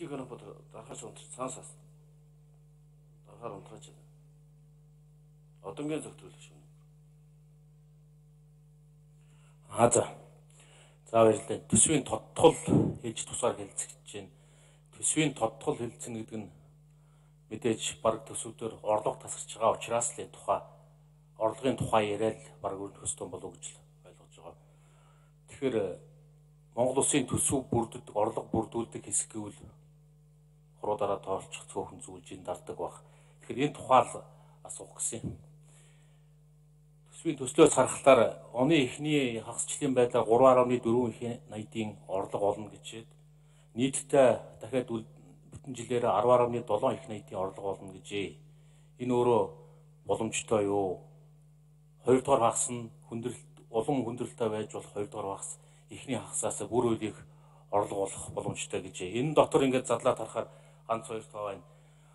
Чихийг нэг бод дарахаас унтар цаасаас. Дарахаар унтраач. Одонгийн зөвтгөл шүү. Аа за. За баярлалаа. Төсвийн тодтол хэлж тусаар хэлцэж байна. Төсвийн тодтол хэлцэн гэдэг нь мэдээж баг төсвүүдээр орлого тасарч байгаа учраас л тухай орлогын тухай яриад баг өрн хөстөн болов гэж ойлгож байгаа. Тэгэхээр Монгол улсын төсөв бүрддэг, орлого бүрдүүлдэг хэсэг гэвэл хуруу дараа тоолчих цөөхөн зүйлжин дардаг баг. Тэгэхээр энэ тухай л асуух гэсэн юм төсвийн төслөөс харахаар оны эхний хагасчлалын байдлаар 3.4 их 80-ийн орлого олно гэжээд нийтдээ дахиад бүтэн жилээр 10.7 их 80-ийн орлого олно гэжээ. Энэ өөрөө боломжтой юу? Хоёрдугаар хагас нь хүндрэлт улам хүндрэлтэй байж болох хоёрдугаар хагас эхний хагасаас бүр үеийг орлого олох боломжтой гэжээ. Энэ дотор ингээд задлаад харахаар ганц хоёр тоо байна.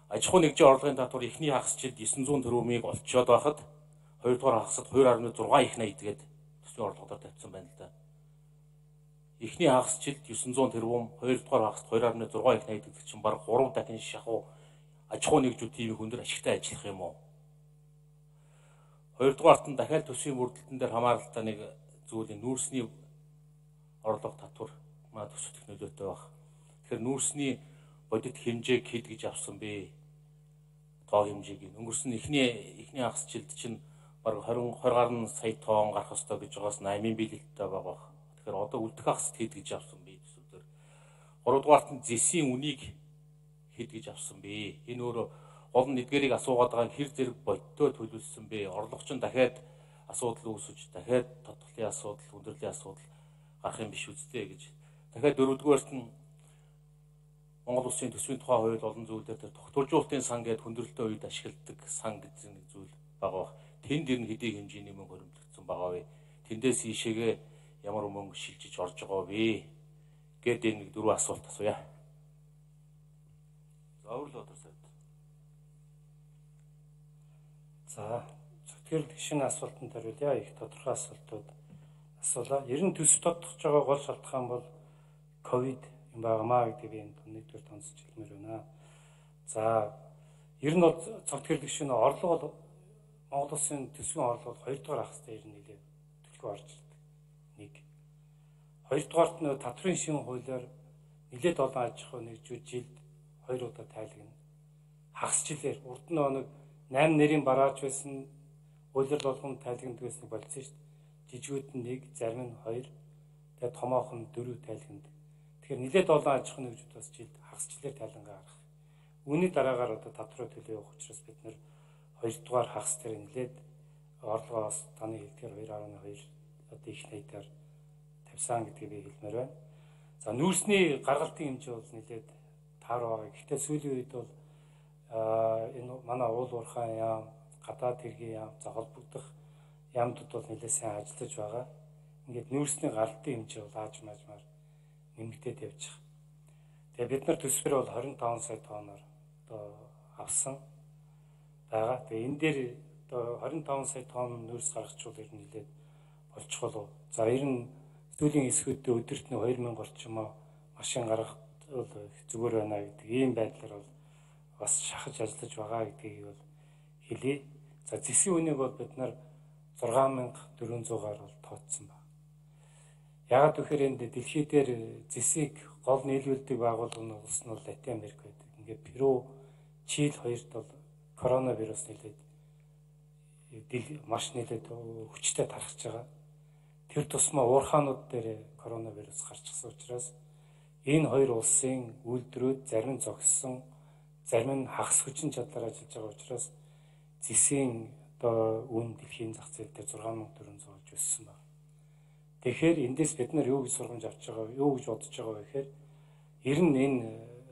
Аж ахуй нэгжийн орлогын татвар эхний хагасчид 900 төгрөгийг олцоод байхад хоёрдугаар хагасад 2.6 их 80 тэгээд төсвийн орлогоор тавьсан байна л да. Эхний хагасчилд 900 тэрбум, хоёрдугаар хагасд 2.6 их 80 гэдэг чинь баг 3 дахин шахуу аж ахуй нэгжүүд тийм их өндөр ашигтай ажиллах юм уу? Хоёрдугаарт нь дахиад төсвийн бүрдэлтэн дээр хамааралтай нэг зүйлийн нүүрсний орлого татвар маа төсөлтөх нөлөөтэй баг. Тэгэхээр нүүрсний бодит хэмжээг хэд гэж авсан бэ? Тоо хэмжээг өнгөрсөн эхний эхний хагасчилд чинь бараг 20 20 гаруй сая тонн гарах ёстой гэж байгаас 8 билеттэй байгаа. Тэгэхээр одоо үлдэх ахс хэд гэж авсан бэ төсөвдөр. 3 дугаарт нь зэсийн үнийг хэд гэж авсан бэ? Энэ өөрөө гол нь эдгэрийг асуугаад байгаа хэр зэрэг бодтоо төлөвлөсөн бэ? Орлогч нь дахиад асуудал үүсэж дахиад тодголын асуудал, хүндрэлийн асуудал гарах юм биш үсттэй гэж. Дахиад дөрөвдүгээрт нь Монгол улсын төсвийн тухай хууль олон зүйлээр тогтворжуулалтын сан гэдэг хүндрэлтэй үед ашигладаг сан гэсэн нэг зүйл байгаа тэнд ер нь хэдий хэмжээний мөнгө хөрөмтлөгдсөн байгаа вэ? Тэндээс ийшээгээ ямар мөнгө шилжиж орж байгаа вэ? Гэт энэ нэг дөрвөн асуулт асууя. За өөрлөө одоо сайд. За зөвхөн гişин асуултанд хариулъя. Их тодорхой асуултууд асуулаа. Ер нь төс тодтогч байгаа гол шалтгаан бол ковид юм байнамаа гэдэг би энд нэгдүгээр тонцож хэлмээр байна. За ер нь бол цогтгөл гişин орлого бол Монгол улсын төсвийн орлого бол 2 дугаар ахстай ер нь нэлээд төлхөө орж ирдэг. Нэг. Хоёрдугаарт нь татрын шин хуулиар нэлээд олон аж ахуй нэгжүүд жилд 2 удаа тайлагна. Хагас жилээр урд нь нэг 8 нэрийн барааж байсан хуулиар болгон тайлагнад байсан болсон шүү дээ. Жижигүүд нь 1, зарим нь 2, тэгээ томоох нь 4 тайлагнад. Тэгэхээр нэлээд олон аж ахуй нэгжүүд бас жилд хагас жилээр тайлангаа гаргах. Үүний дараагаар одоо татруу төлөв явах учраас бид нэр хоёрдугаар хагас дээр нэлээд орлогоос таны хэлдгээр 2.2 одоо их найдаар тавьсан гэдгийг би хэлмээр байна. За нүүрсний гаргалтын хэмжээ бол нэлээд таар байгаа. Гэхдээ сүүлийн үед бол энэ манай уул уурхай яам, гадаад хэргийн яам, за холбогдох яамдууд бол нэлээд сайн ажиллаж байгаа. Ингээд нүүрсний гартын хэмжээ бол ааж маажмаар нэмэгдээд байгаа. Тэгээ бид нар төсвөр бол 25 сая тонноор одоо авсан байгаа. Тэгээ энэ дээр одоо 25 сая тонн нөөц гаргачвал ер нь нэлээд болчих болов. За ер нь сүүлийн хэсгүүдээ өдөрт нь 2000 орчим машин гаргах зүгээр байна гэдэг ийм байдлаар бол бас шахаж ажиллаж байгаа гэдгийг бол хэлье. За зэсийн үнийг бол бид нар 6400-аар бол тооцсон байна. Яагаад гэхээр энд дэлхий дээр зэсийг гол нийлүүлдэг байгууллага нь улс нь Латин Америк байдаг. Ингээд Перу, Чили хоёрт бол коронавирус нэлээд маш нэлээд хүчтэй тархаж байгаа. Тэр тусмаа уурхаанууд дээр коронавирус гарчихсан учраас энэ хоёр улсын үйлдвэрүүд зарим нь зогссон, зарим нь хагас хүчин чадлаар ажиллаж байгаа учраас зэсийн одоо үн дэлхийн зах зээл дээр 6400 болж өссөн байна. Тэгэхээр эндээс бид нар юу гэж сургамж авч байгаа, юу гэж бодож байгаа вэ гэхээр ер нь энэ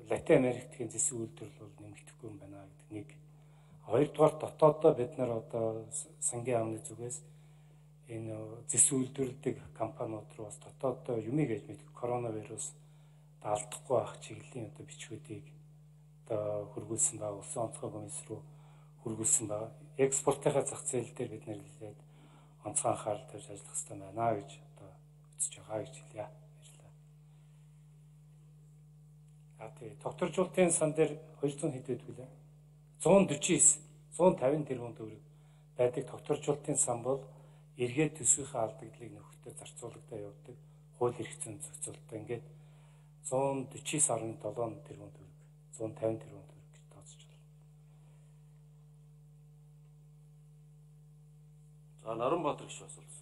Латин Америктгийн зэсийн үйлдвэрлэл бол нэмэгдэхгүй юм байна гэдэг нэг Хоёрдугаар дотооддоо бид нар одоо сангийн амны зүгээс энэ зэс үйлдвэрлэдэг компаниуд руу бас дотооддоо юмыг гэж мэд коронавирус алдахгүй байх чиглэлийн одоо бичгүүдийг одоо хөргүүлсэн байгаа улсын онцгой комисс руу хөргүүлсэн байгаа. Экспортынхаа зах зээл дээр бид нэр хэлээд онцгой анхаарал тавьж ажиллах хэрэгтэй байна гэж үзэж байгаа гэж хэлье. Баярлалаа. А Тий. Докторжуулалтын сан дээр 200 хэд байдаг вүлээ? 149 150 тэрбум төгрөг байдаг докторжуулалтын сан бол эргээд төсвийнхээ алдагдлыг нөхөдөө зарцуулагдаа явуулдаг хууль эрх зүйн зохицуулалтаа ингээд 149.7 тэрбум төгрөг 150 тэрбум төгрөг гэж тооцож байна. За Наранбаатар гişүн асуулт.